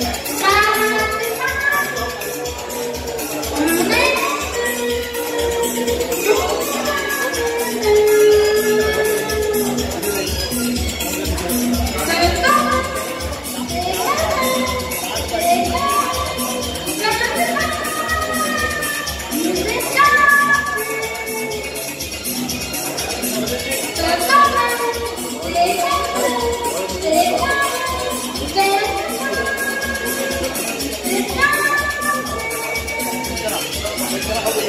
짠! 오늘 ¡Vamos!